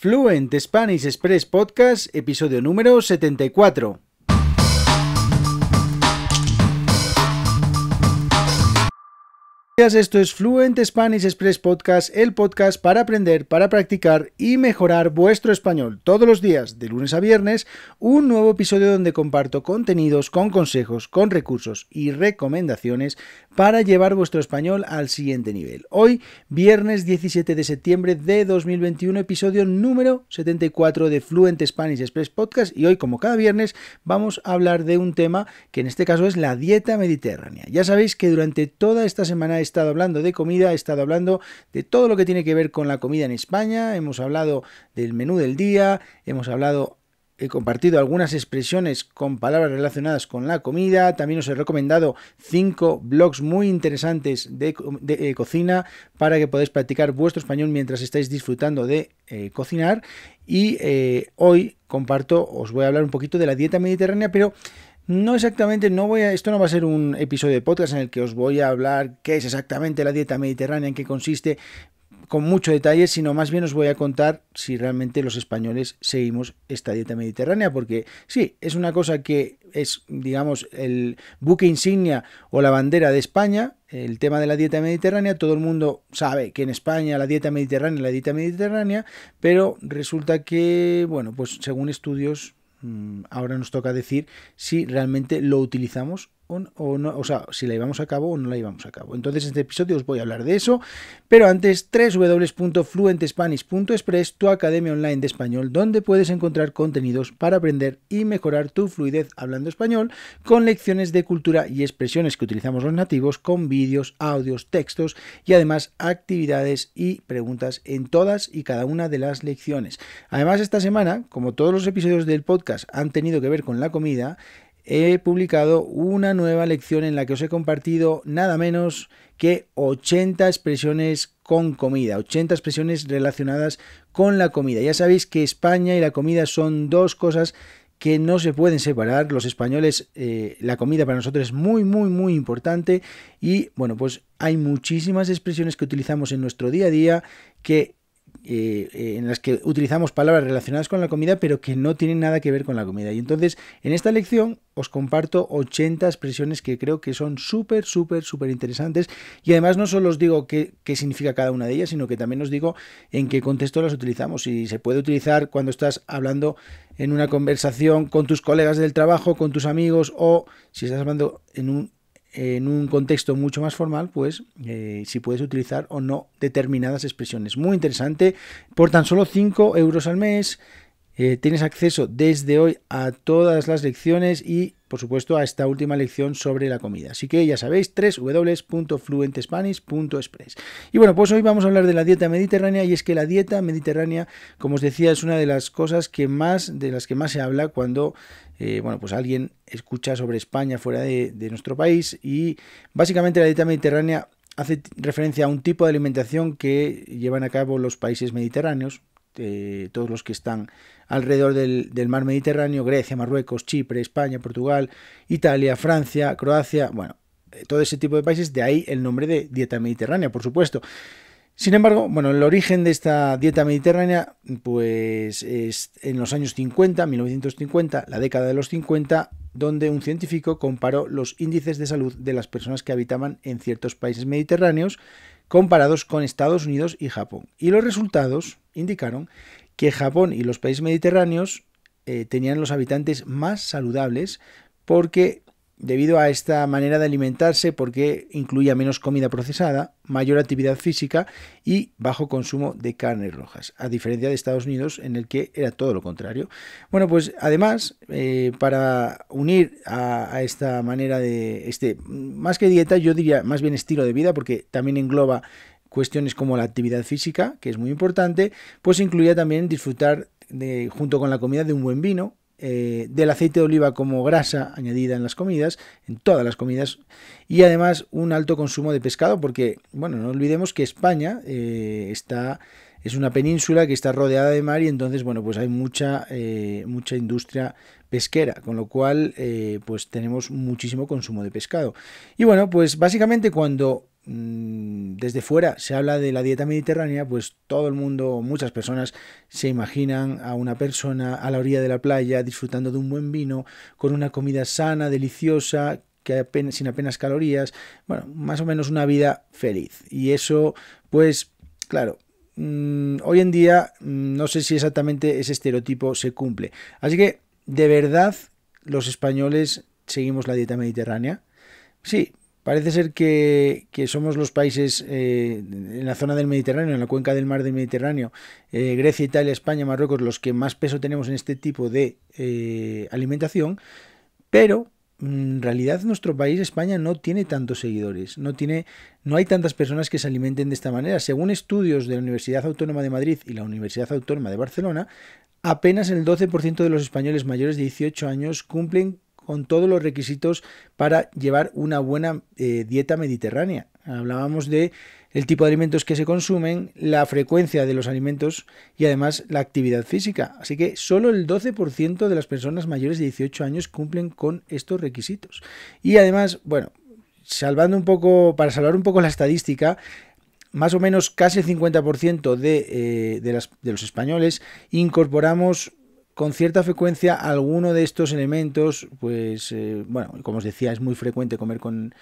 Fluent Spanish Express Podcast, episodio número 74. Esto es Fluent Spanish Express Podcast, el podcast para aprender, para practicar y mejorar vuestro español. Todos los días, de lunes a viernes, un nuevo episodio donde comparto contenidos con consejos, con recursos y recomendaciones para llevar vuestro español al siguiente nivel. Hoy, viernes 17 de septiembre de 2021, episodio número 74 de Fluent Spanish Express Podcast y hoy, como cada viernes, vamos a hablar de un tema que en este caso es la dieta mediterránea. Ya sabéis que durante toda esta semana he estado hablando de comida, he estado hablando de todo lo que tiene que ver con la comida en España, hemos hablado del menú del día, hemos hablado he compartido algunas expresiones con palabras relacionadas con la comida. También os he recomendado cinco blogs muy interesantes de, eh, cocina para que podáis practicar vuestro español mientras estáis disfrutando de eh, cocinar. Y eh, hoy comparto, os voy a hablar un poquito de la dieta mediterránea, pero no exactamente, no voy a, esto no va a ser un episodio de podcast en el que os voy a hablar qué es exactamente la dieta mediterránea, en qué consiste, con mucho detalle, sino más bien os voy a contar si realmente los españoles seguimos esta dieta mediterránea, porque sí, es una cosa que es, digamos, el buque insignia o la bandera de España, el tema de la dieta mediterránea, todo el mundo sabe que en España la dieta mediterránea la dieta mediterránea, pero resulta que, bueno, pues según estudios ahora nos toca decir si realmente lo utilizamos o, no, o sea, si la llevamos a cabo o no la llevamos a cabo. Entonces, en este episodio os voy a hablar de eso, pero antes, www.fluentespanish.express, tu academia online de español, donde puedes encontrar contenidos para aprender y mejorar tu fluidez hablando español, con lecciones de cultura y expresiones que utilizamos los nativos, con vídeos, audios, textos y además actividades y preguntas en todas y cada una de las lecciones. Además, esta semana, como todos los episodios del podcast han tenido que ver con la comida, he publicado una nueva lección en la que os he compartido nada menos que 80 expresiones con comida, 80 expresiones relacionadas con la comida. Ya sabéis que España y la comida son dos cosas que no se pueden separar. Los españoles, eh, la comida para nosotros es muy, muy, muy importante y bueno, pues hay muchísimas expresiones que utilizamos en nuestro día a día que eh, eh, en las que utilizamos palabras relacionadas con la comida, pero que no tienen nada que ver con la comida. Y entonces, en esta lección os comparto 80 expresiones que creo que son súper, súper, súper interesantes. Y además no solo os digo qué, qué, significa cada una de ellas, sino que también os digo en qué contexto las utilizamos. Si se puede utilizar cuando estás hablando en una conversación con tus colegas del trabajo, con tus amigos, o si estás hablando en un en un contexto mucho más formal, pues eh, si puedes utilizar o no determinadas expresiones. Muy interesante. Por tan solo 5 euros al mes eh, tienes acceso desde hoy a todas las lecciones y por supuesto a esta última lección sobre la comida. Así que ya sabéis, www.fluentespanish.express. Y bueno, pues hoy vamos a hablar de la dieta mediterránea y es que la dieta mediterránea, como os decía, es una de las cosas que más, de las que más se habla cuando eh, bueno, pues alguien escucha sobre España fuera de, nuestro país y básicamente la dieta mediterránea hace referencia a un tipo de alimentación que llevan a cabo los países mediterráneos, todos los que están alrededor del, mar Mediterráneo, Grecia, Marruecos, Chipre, España, Portugal, Italia, Francia, Croacia, bueno, eh, todo ese tipo de países, de ahí el nombre de dieta mediterránea, por supuesto. Sin embargo, bueno, el origen de esta dieta mediterránea, pues es en los años 50, 1950, la década de los 50, donde un científico comparó los índices de salud de las personas que habitaban en ciertos países mediterráneos comparados con Estados Unidos y Japón. Y los resultados indicaron que Japón y los países mediterráneos eh, tenían los habitantes más saludables porque debido a esta manera de alimentarse porque incluía menos comida procesada, mayor actividad física y bajo consumo de carnes rojas, a diferencia de Estados Unidos en el que era todo lo contrario. Bueno, pues además, eh, para unir a, a, esta manera de, este, más que dieta, yo diría más bien estilo de vida, porque también engloba cuestiones como la actividad física, que es muy importante, pues incluía también disfrutar de, junto con la comida de un buen vino, eh, del aceite de oliva como grasa añadida en las comidas, en todas las comidas, y además un alto consumo de pescado, porque, bueno, no olvidemos que España eh, está es una península que está rodeada de mar y entonces, bueno, pues hay mucha, eh, mucha industria pesquera, con lo cual, pues tenemos muchísimo consumo de pescado. Y bueno, pues básicamente cuando desde fuera se habla de la dieta mediterránea, pues todo el mundo, muchas personas se imaginan a una persona a la orilla de la playa disfrutando de un buen vino, con una comida sana, deliciosa, que apenas, sin apenas calorías, bueno, más o menos una vida feliz. Y eso, pues, claro, mm, hoy en día mm, no sé si exactamente ese estereotipo se cumple. Así que, de verdad, los españoles seguimos la dieta mediterránea. Sí, parece ser que, somos los países eh, en la zona del Mediterráneo, en la cuenca del mar del Mediterráneo, eh, Grecia, Italia, España, Marruecos, los que más peso tenemos en este tipo de eh, alimentación, pero en realidad nuestro país, España, no tiene tantos seguidores, no, tiene, no hay tantas personas que se alimenten de esta manera. Según estudios de la Universidad Autónoma de Madrid y la Universidad Autónoma de Barcelona, apenas el 12% de los españoles mayores de 18 años cumplen con todos los requisitos para llevar una buena eh, dieta mediterránea. Hablábamos de el tipo de alimentos que se consumen, la frecuencia de los alimentos y además la actividad física. Así que solo el 12% de las personas mayores de 18 años cumplen con estos requisitos. Y además, bueno, salvando un poco, para salvar un poco la estadística, más o menos casi el 50% de, eh, de los españoles incorporamos con cierta frecuencia alguno de estos elementos, pues, eh, bueno, como os decía, es muy frecuente comer con,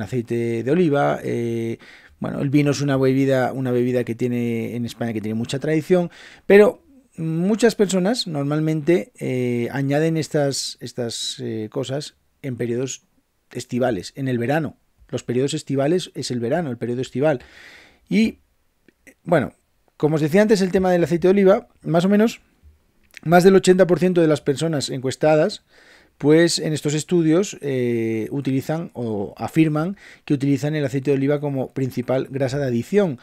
aceite de oliva. Eh, bueno, el vino es una bebida, una bebida que tiene en España que tiene mucha tradición, pero muchas personas normalmente eh, añaden estas, estas cosas en periodos estivales, en el verano. Los periodos estivales es el verano, el periodo estival. Y, bueno, como os decía antes, el tema del aceite de oliva, más o menos más del 80% de las personas encuestadas, pues en estos estudios eh, utilizan o afirman que utilizan el aceite de oliva como principal grasa de adición.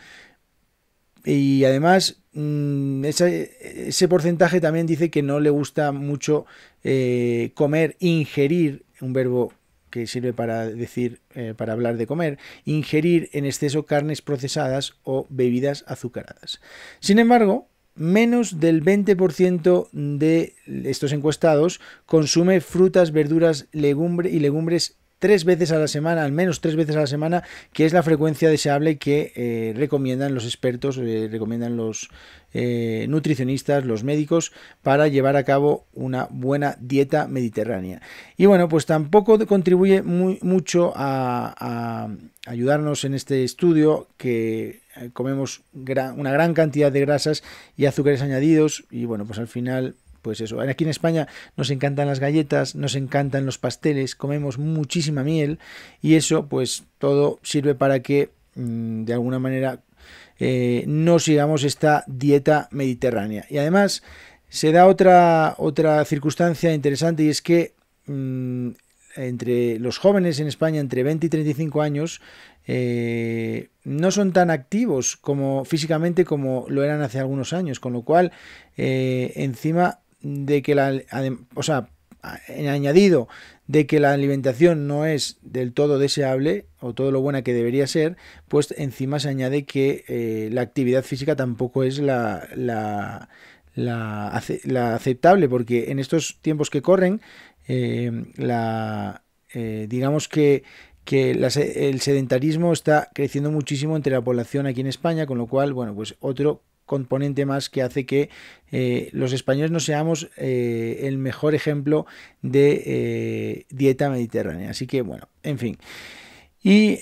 Y además, mm, ese, porcentaje también dice que no le gusta mucho eh, comer, ingerir, un verbo que sirve para decir, eh, para hablar de comer, ingerir en exceso carnes procesadas o bebidas azucaradas. Sin embargo, menos del 20% de estos encuestados consume frutas, verduras legumbre y legumbres tres veces a la semana, al menos tres veces a la semana, que es la frecuencia deseable que eh, recomiendan los expertos, eh, recomiendan los eh, nutricionistas, los médicos, para llevar a cabo una buena dieta mediterránea. Y bueno, pues tampoco contribuye muy, mucho a, ayudarnos en este estudio que comemos una gran cantidad de grasas y azúcares añadidos y bueno, pues al final pues eso, aquí en España nos encantan las galletas, nos encantan los pasteles, comemos muchísima miel y eso pues todo sirve para que mm, de alguna manera eh, no sigamos esta dieta mediterránea. Y además se da otra, otra circunstancia interesante y es que mm, entre los jóvenes en España entre 20 y 35 años eh, no son tan activos como físicamente como lo eran hace algunos años, con lo cual eh, encima de que la, o sea, en añadido de que la alimentación no es del todo deseable o todo lo buena que debería ser, pues encima se añade que eh, la actividad física tampoco es la, la, la, aceptable, porque en estos tiempos que corren, eh, la, eh, digamos que, que el sedentarismo está creciendo muchísimo entre la población aquí en España, con lo cual, bueno, pues otro componente más que hace que eh, los españoles no seamos eh, el mejor ejemplo de eh, dieta mediterránea. Así que bueno, en fin. Y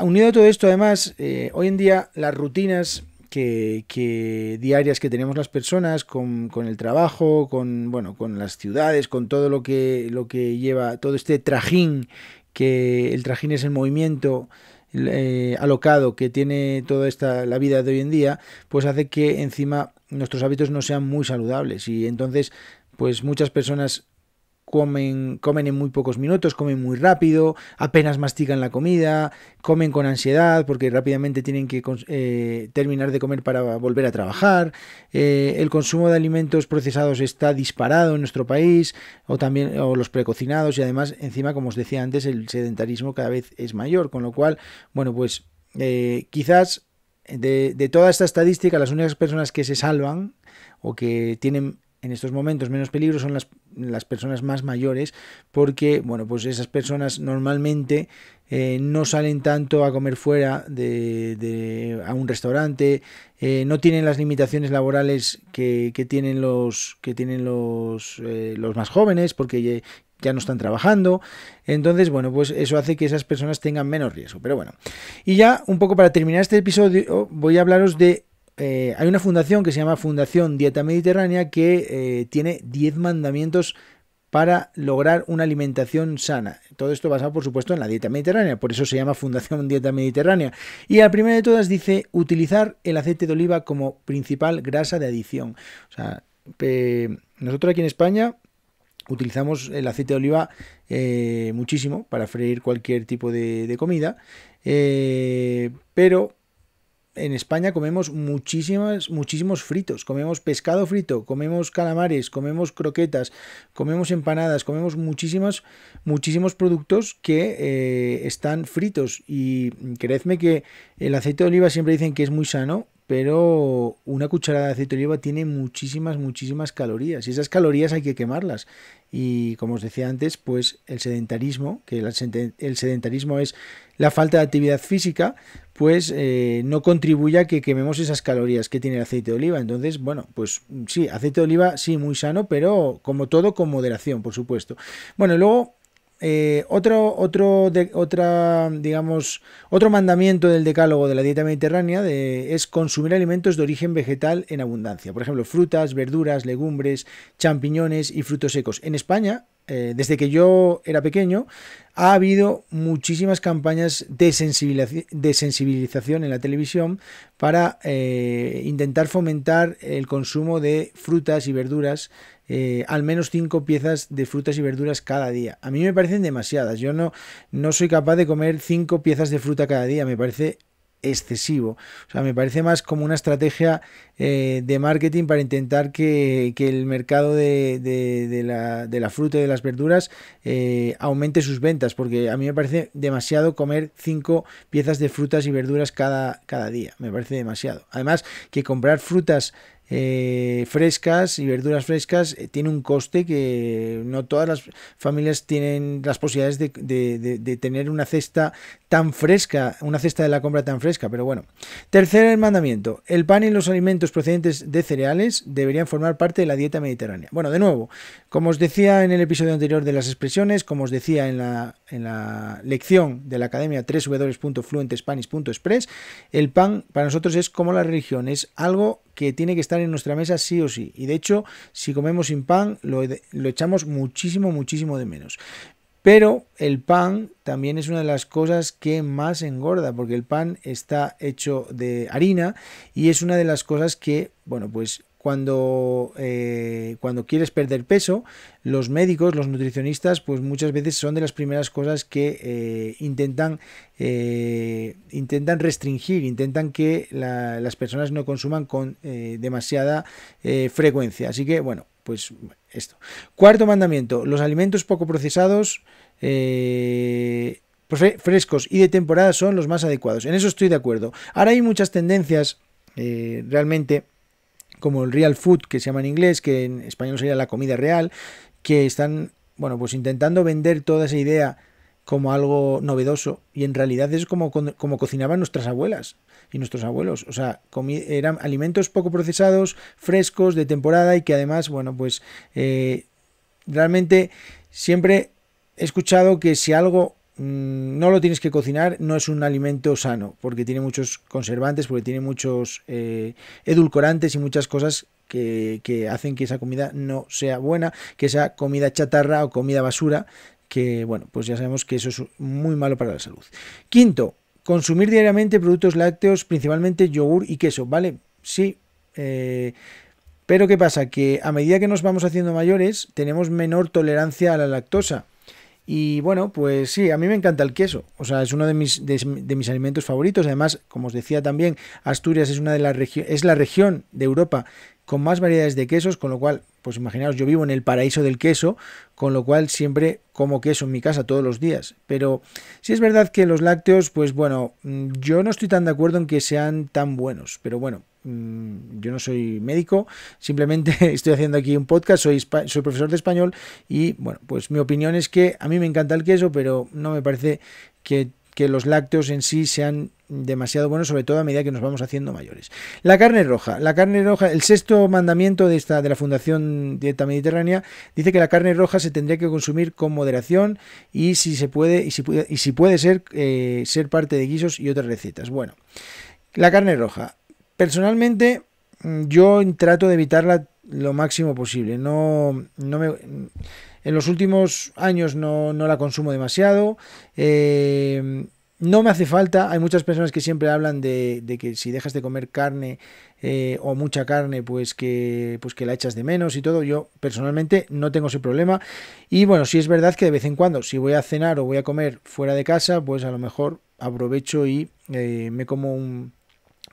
unido a todo esto, además, hoy en día las rutinas que, diarias que tenemos las personas con, el trabajo, con bueno, con las ciudades, con todo lo que, lo que lleva, todo este trajín, que el trajín es el movimiento eh, alocado que tiene toda esta la vida de hoy en día, pues hace que encima nuestros hábitos no sean muy saludables. Y entonces pues muchas personas comen, comen en muy pocos minutos, comen muy rápido, apenas mastican la comida, comen con ansiedad porque rápidamente tienen que eh, terminar de comer para volver a trabajar. Eh, el consumo de alimentos procesados está disparado en nuestro país, o también o los precocinados, y además, encima, como os decía antes, el sedentarismo cada vez es mayor, con lo cual, bueno, pues eh, quizás de, de toda esta estadística, las únicas personas que se salvan o que tienen en estos momentos menos peligro son las las personas más mayores, porque, bueno, pues esas personas normalmente eh, no salen tanto a comer fuera de, a un restaurante, eh, no tienen las limitaciones laborales que, tienen los que tienen los, eh, los más jóvenes, porque ya no están trabajando. Entonces, bueno, pues eso hace que esas personas tengan menos riesgo. Pero bueno, y ya un poco para terminar este episodio, voy a hablaros de eh, hay una fundación que se llama Fundación Dieta Mediterránea que eh, tiene 10 mandamientos para lograr una alimentación sana. Todo esto basado, por supuesto, en la dieta mediterránea, por eso se llama Fundación Dieta Mediterránea. Y la primera de todas dice utilizar el aceite de oliva como principal grasa de adición. O sea, nosotros aquí en España utilizamos el aceite de oliva eh, muchísimo para freír cualquier tipo de, comida, pero en España comemos muchísimas, muchísimos fritos. Comemos pescado frito, comemos calamares, comemos croquetas, comemos empanadas, comemos muchísimos, muchísimos productos que eh, están fritos. Y creedme que el aceite de oliva siempre dicen que es muy sano, pero una cucharada de aceite de oliva tiene muchísimas, muchísimas calorías. Y esas calorías hay que quemarlas. Y como os decía antes, pues el sedentarismo, que el sedentarismo es la falta de actividad física, pues no contribuye a que quememos esas calorías que tiene el aceite de oliva. Entonces, bueno, pues sí, aceite de oliva sí, muy sano, pero como todo, con moderación, por supuesto. Bueno, luego eh, otro, otro, otra, digamos, otro mandamiento del decálogo de la dieta mediterránea es consumir alimentos de origen vegetal en abundancia. Por ejemplo, frutas, verduras, legumbres, champiñones y frutos secos. En España, eh, desde que yo era pequeño, ha habido muchísimas campañas de, sensibilización en la televisión para eh, intentar fomentar el consumo de frutas y verduras eh, al menos cinco piezas de frutas y verduras cada día. A mí me parecen demasiadas. Yo no, no soy capaz de comer cinco piezas de fruta cada día. Me parece excesivo. O sea, me parece más como una estrategia eh, de marketing para intentar que, el mercado de, la, fruta y de las verduras eh, aumente sus ventas, porque a mí me parece demasiado comer cinco piezas de frutas y verduras cada, cada día. Me parece demasiado. Además, que comprar frutas eh, frescas y verduras frescas eh, tiene un coste que no todas las familias tienen las posibilidades de, tener una cesta tan fresca, una cesta de la compra tan fresca, pero bueno. Tercer mandamiento, el pan y los alimentos procedentes de cereales deberían formar parte de la dieta mediterránea. Bueno, de nuevo, como os decía en el episodio anterior de las expresiones, como os decía en la, en la lección de la academia www.fluentespanish.express, el pan para nosotros es como la religión, es algo que tiene que estar en nuestra mesa sí o sí. Y de hecho, si comemos sin pan, lo, echamos muchísimo, muchísimo de menos. Pero el pan también es una de las cosas que más engorda, porque el pan está hecho de harina y es una de las cosas que, bueno, pues cuando, eh, cuando quieres perder peso, los médicos, los nutricionistas, pues muchas veces son de las primeras cosas que eh, intentan, eh, intentan restringir, intentan que las personas no consuman con demasiada frecuencia. Así que, bueno, pues esto. Cuarto mandamiento, los alimentos poco procesados frescos y de temporada son los más adecuados. En eso estoy de acuerdo. Ahora hay muchas tendencias realmente como el real food, que se llama en inglés, que en español sería la comida real, que están, bueno, pues intentando vender toda esa idea como algo novedoso y en realidad es como, como cocinaban nuestras abuelas y nuestros abuelos. O sea, eran alimentos poco procesados, frescos, de temporada y que además, bueno, pues eh, realmente siempre he escuchado que si algo no lo tienes que cocinar, no es un alimento sano, porque tiene muchos conservantes, porque tiene muchos eh, edulcorantes y muchas cosas que, hacen que esa comida no sea buena, que sea comida chatarra o comida basura, que bueno, pues ya sabemos que eso es muy malo para la salud. Quinto, consumir diariamente productos lácteos, principalmente yogur y queso, ¿vale? Sí. Eh, pero ¿qué pasa? Que a medida que nos vamos haciendo mayores, tenemos menor tolerancia a la lactosa. Y bueno, pues sí, a mí me encanta el queso. O sea, es uno de mis, de, mis alimentos favoritos. Además, como os decía también, Asturias es una de las es la región de Europa con más variedades de quesos, con lo cual, pues imaginaos, yo vivo en el paraíso del queso, con lo cual siempre como queso en mi casa todos los días. Pero sí es verdad que los lácteos, pues bueno, mm, yo no estoy tan de acuerdo en que sean tan buenos. Pero bueno, yo no soy médico, simplemente estoy haciendo aquí un podcast, soy, profesor de español y bueno, pues mi opinión es que a mí me encanta el queso, pero no me parece que los lácteos en sí sean demasiado buenos, sobre todo a medida que nos vamos haciendo mayores. La carne roja, la carne roja, el sexto mandamiento de esta de la Fundación Dieta Mediterránea dice que la carne roja se tendría que consumir con moderación y si se puede y si puede, y si puede ser eh, ser parte de guisos y otras recetas. Bueno, la carne roja, personalmente mm, yo trato de evitarla lo máximo posible. No, no me en los últimos años no, la consumo demasiado. Eh, no me hace falta. Hay muchas personas que siempre hablan de, que si dejas de comer carne eh, o mucha carne, pues que, pues que la echas de menos y todo. Yo personalmente no tengo ese problema. Y bueno, sí es verdad que de vez en cuando, si voy a cenar o voy a comer fuera de casa, pues a lo mejor aprovecho y eh, me como un,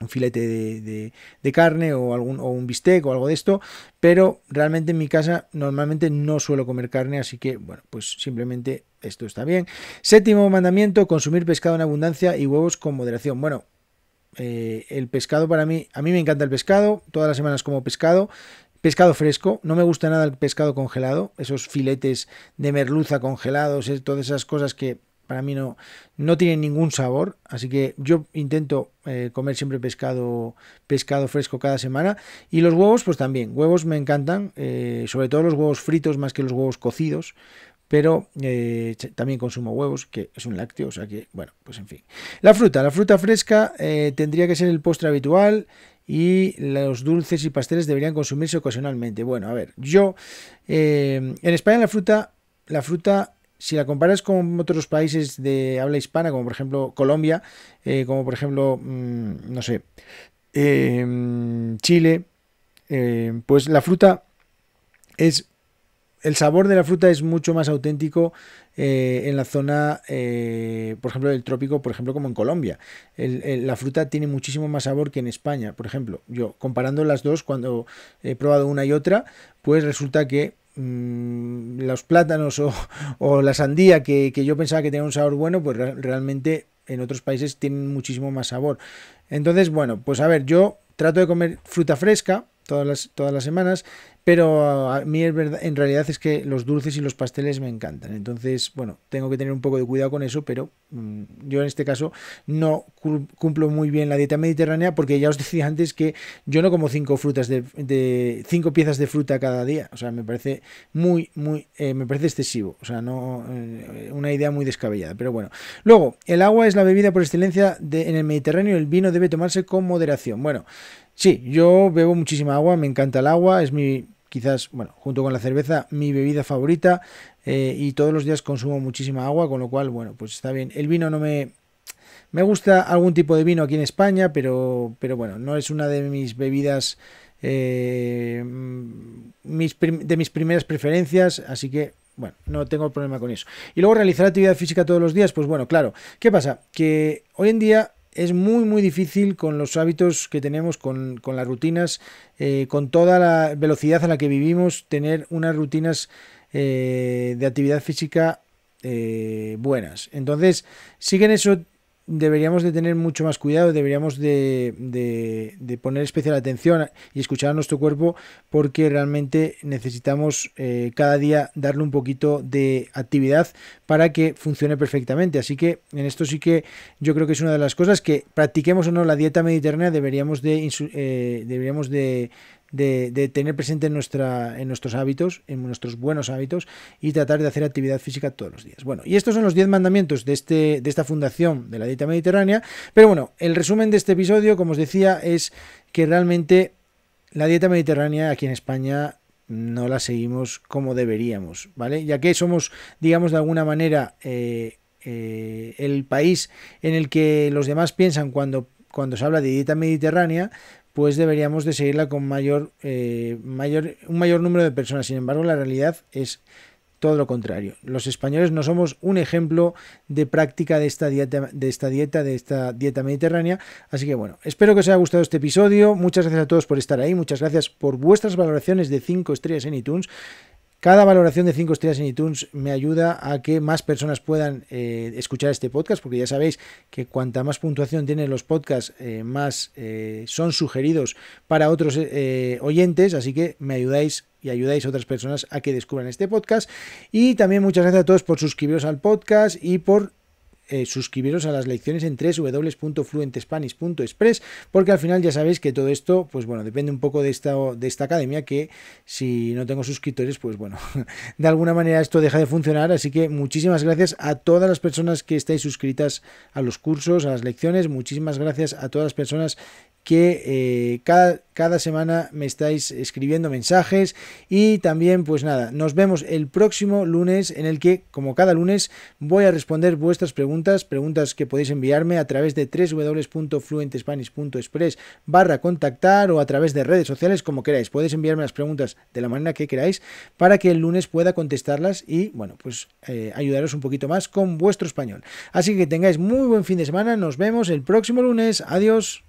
un filete de, carne o, algún, o un bistec o algo de esto, pero realmente en mi casa normalmente no suelo comer carne, así que bueno, pues simplemente esto está bien. Séptimo mandamiento, consumir pescado en abundancia y huevos con moderación. Bueno, eh, el pescado para mí, a mí me encanta el pescado, todas las semanas como pescado, Pescado fresco, no me gusta nada el pescado congelado, esos filetes de merluza congelados, todas esas cosas que para mí no, no tienen ningún sabor, así que yo intento eh, comer siempre pescado, pescado fresco cada semana. Y los huevos, pues también, huevos me encantan, eh, sobre todo los huevos fritos más que los huevos cocidos, pero eh, también consumo huevos, que es un lácteo, o sea que, bueno, pues en fin. La fruta, la fruta fresca tendría que ser el postre habitual y los dulces y pasteles deberían consumirse ocasionalmente. Bueno, a ver, yo, en España la fruta, la fruta si la comparas con otros países de habla hispana, como por ejemplo Colombia, eh, como por ejemplo, mm, no sé, em, Chile, em, pues la fruta es el sabor de la fruta es mucho más auténtico eh, en la zona, eh, por ejemplo, del trópico, por ejemplo, como en Colombia. la fruta tiene muchísimo más sabor que en España. Por ejemplo, yo comparando las dos, cuando he probado una y otra, pues resulta que Mm, los plátanos o, la sandía que, yo pensaba que tenía un sabor bueno, pues realmente en otros países tienen muchísimo más sabor. Entonces, bueno, pues a ver, yo trato de comer fruta fresca todas las, todas las semanas pero a mí es verdad, en realidad es que los dulces y los pasteles me encantan. Entonces, bueno, tengo que tener un poco de cuidado con eso, pero mm, yo en este caso no cumplo muy bien la dieta mediterránea porque ya os decía antes que yo no como cinco frutas de, cinco piezas de fruta cada día. O sea, me parece muy, muy, eh, me parece excesivo. O sea, no eh, una idea muy descabellada. Pero bueno. Luego, el agua es la bebida por excelencia de, en el Mediterráneo. El vino debe tomarse con moderación. Bueno. Sí, yo bebo muchísima agua, me encanta el agua, es mi, quizás, bueno, junto con la cerveza, mi bebida favorita eh, y todos los días consumo muchísima agua, con lo cual, bueno, pues está bien. El vino no me... Me gusta algún tipo de vino aquí en España, pero, pero bueno, no es una de mis bebidas, eh, mis de mis primeras preferencias, así que bueno, no tengo problema con eso. Y luego realizar actividad física todos los días, pues bueno, claro. ¿Qué pasa? Que hoy en día es muy muy difícil con los hábitos que tenemos, con, las rutinas, eh, con toda la velocidad a la que vivimos, tener unas rutinas eh, de actividad física eh, buenas. Entonces, siguen eso deberíamos de tener mucho más cuidado, deberíamos de, de, poner especial atención y escuchar a nuestro cuerpo porque realmente necesitamos eh, cada día darle un poquito de actividad para que funcione perfectamente. Así que en esto sí que yo creo que es una de las cosas que practiquemos o no la dieta mediterránea deberíamos de, eh, deberíamos de, tener presente en, nuestra, en nuestros hábitos, en nuestros buenos hábitos y tratar de hacer actividad física todos los días. Bueno, y estos son los 10 mandamientos de, este, de esta fundación de la dieta mediterránea. Pero bueno, el resumen de este episodio, como os decía, es que realmente la dieta mediterránea aquí en España no la seguimos como deberíamos, ¿vale? Ya que somos, digamos, de alguna manera eh, eh, el país en el que los demás piensan cuando, cuando se habla de dieta mediterránea, pues deberíamos de seguirla con mayor, eh, mayor, un mayor número de personas. Sin embargo, la realidad es todo lo contrario. Los españoles no somos un ejemplo de práctica de esta dieta, de esta dieta, de esta dieta mediterránea. Así que bueno, espero que os haya gustado este episodio. Muchas gracias a todos por estar ahí. Muchas gracias por vuestras valoraciones de 5 estrellas en iTunes. Cada valoración de 5 estrellas en iTunes me ayuda a que más personas puedan eh, escuchar este podcast, porque ya sabéis que cuanta más puntuación tienen los podcasts, eh, más eh, son sugeridos para otros oyentes, así que me ayudáis y ayudáis a otras personas a que descubran este podcast. Y también muchas gracias a todos por suscribiros al podcast y por eh, suscribiros a las lecciones en www.fluentespanish.express porque al final ya sabéis que todo esto, pues bueno, depende un poco de esta, de esta academia que si no tengo suscriptores, pues bueno, de alguna manera esto deja de funcionar, así que muchísimas gracias a todas las personas que estáis suscritas a los cursos, a las lecciones, muchísimas gracias a todas las personas que eh, cada, cada, semana me estáis escribiendo mensajes y también pues nada, nos vemos el próximo lunes en el que como cada lunes voy a responder vuestras preguntas, preguntas que podéis enviarme a través de www.fluentespanish.express barra contactar o a través de redes sociales como queráis, podéis enviarme las preguntas de la manera que queráis para que el lunes pueda contestarlas y bueno pues eh, ayudaros un poquito más con vuestro español. Así que tengáis muy buen fin de semana, nos vemos el próximo lunes, adiós.